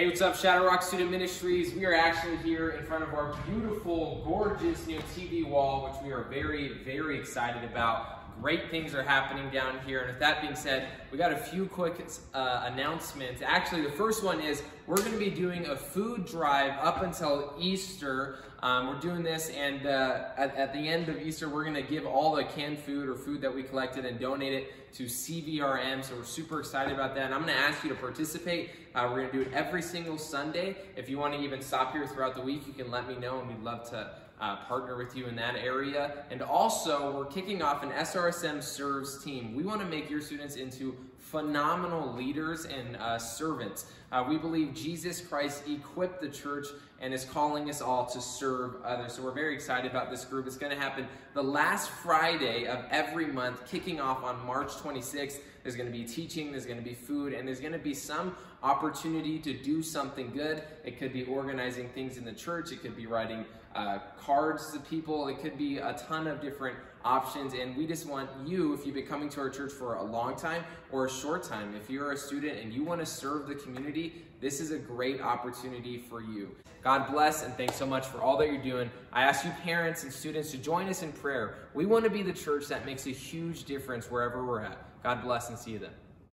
Hey, what's up, Shadow Rock Student Ministries? We are actually here in front of our beautiful, gorgeous new TV wall, which we are very, very excited about. Great things are happening down here. And with that being said, we got a few quick uh, announcements. Actually, the first one is we're going to be doing a food drive up until Easter. Um, we're doing this, and uh, at, at, the end of Easter, we're going to give all the canned food or food that we collected and donate it to CVRM. So we're super excited about that. And I'm going to ask you to participate. Uh, we're going to do it every single Sunday. If you want to even stop here throughout the week, you can let me know, and we'd love to uh, partner with you in that area. And also, we're kicking off an SRSM Serves team. We want to make your students into phenomenal leaders and uh, servants. Uh, we believe Jesus Christ equipped the church and is calling us all to serve others. So we're very excited about this group. It's going to happen the last Friday of every month, kicking off on March 26th. There's going to be teaching, there's going to be food, and there's going to be some opportunity to do something good. It could be organizing things in the church, it could be writing uh, cards to people, it could be a ton of different options. And we just want you, if you've been coming to our church for a long time or a short time, if you're a student and you want to serve the community, this is a great opportunity for you. God bless and thanks so much for all that you're doing. I ask you parents and students to join us in prayer. We want to be the church that makes a huge difference wherever we're at. God bless and see you then.